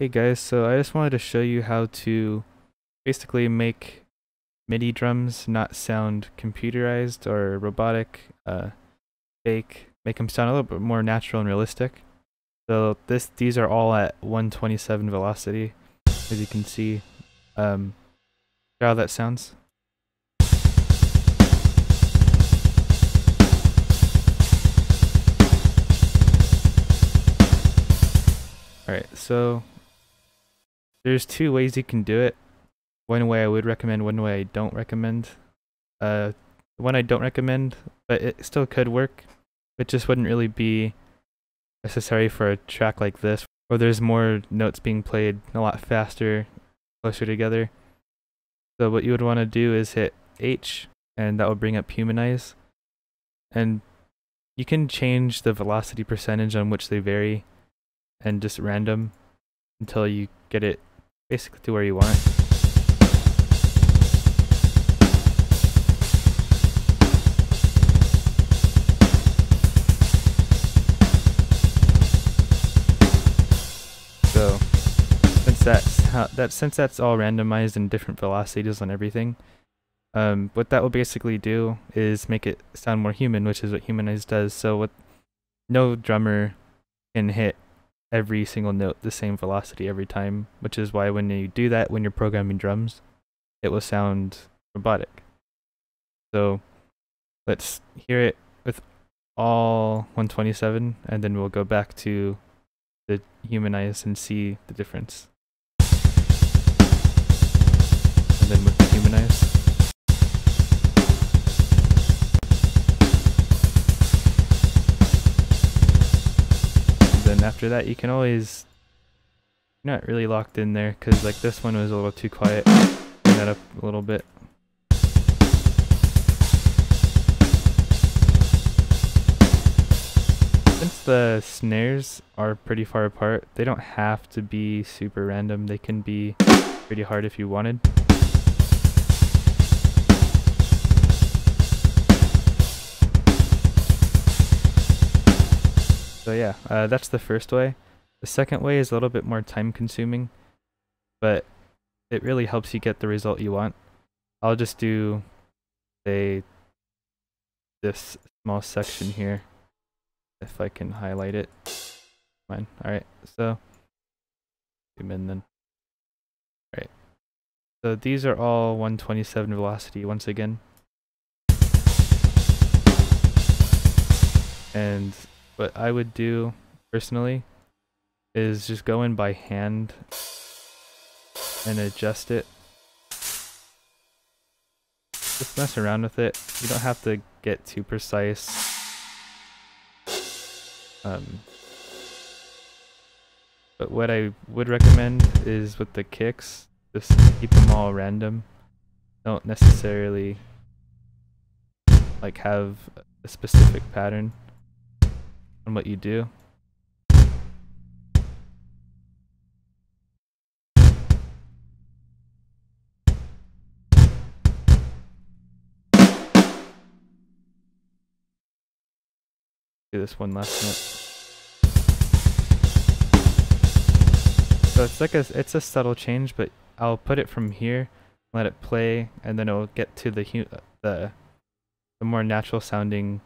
Hey guys, so I just wanted to show you how to basically make MIDI drums not sound computerized or robotic, uh, fake, make them sound a little bit more natural and realistic. So this, these are all at 127 velocity, as you can see. Um, how that sounds. Alright, so there's two ways you can do it. One way I would recommend, one way I don't recommend. Uh, one I don't recommend, but it still could work. It just wouldn't really be necessary for a track like this, where there's more notes being played a lot faster, closer together. So what you would want to do is hit H, and that will bring up Humanize. And you can change the velocity percentage on which they vary, and just random until you get it basically to where you want. So since that's how, that since that's all randomized and different velocities on everything, um, what that will basically do is make it sound more human, which is what Humanize does. So what no drummer can hit every single note the same velocity every time, which is why when you do that when you're programming drums, it will sound robotic. So let's hear it with all 127 and then we'll go back to the humanize and see the difference. And then with the humanize. After that you can always you're not really locked in there because like this one was a little too quiet. Turn that up a little bit. Since the snares are pretty far apart they don't have to be super random. They can be pretty hard if you wanted So yeah, uh, that's the first way. The second way is a little bit more time consuming, but it really helps you get the result you want. I'll just do, say, this small section here, if I can highlight it. Fine. Alright, so, zoom in then. Alright. So these are all 127 velocity once again. And what I would do personally is just go in by hand and adjust it. Just mess around with it. You don't have to get too precise. Um, but what I would recommend is with the kicks, just keep them all random. Don't necessarily like have a specific pattern on what you do. Do this one last note. So it's like a it's a subtle change, but I'll put it from here, let it play, and then it'll get to the the the more natural sounding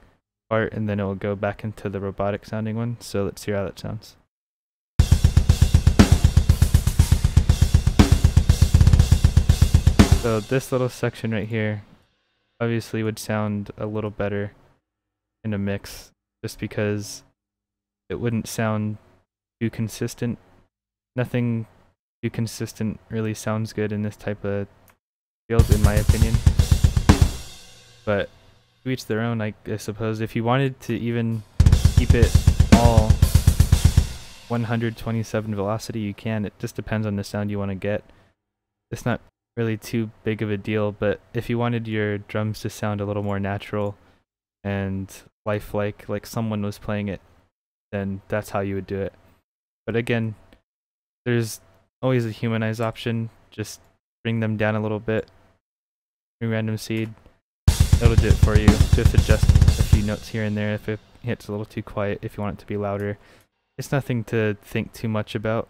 part and then it will go back into the robotic sounding one. So let's hear how that sounds. So this little section right here obviously would sound a little better in a mix just because it wouldn't sound too consistent. Nothing too consistent really sounds good in this type of field in my opinion. But each their own, I, I suppose. If you wanted to even keep it all 127 velocity, you can. It just depends on the sound you want to get. It's not really too big of a deal, but if you wanted your drums to sound a little more natural and lifelike, like someone was playing it, then that's how you would do it. But again, there's always a humanize option. Just bring them down a little bit. Random seed it'll do it for you. Just adjust a few notes here and there if it hits a little too quiet if you want it to be louder. It's nothing to think too much about.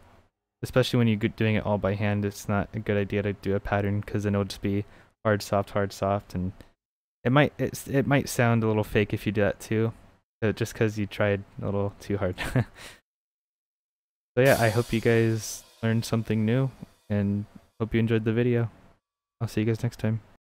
especially when you're doing it all by hand, it's not a good idea to do a pattern because then it'll just be hard, soft, hard, soft, and it might it's, it might sound a little fake if you do that too, just because you tried a little too hard. so yeah, I hope you guys learned something new and hope you enjoyed the video. I'll see you guys next time.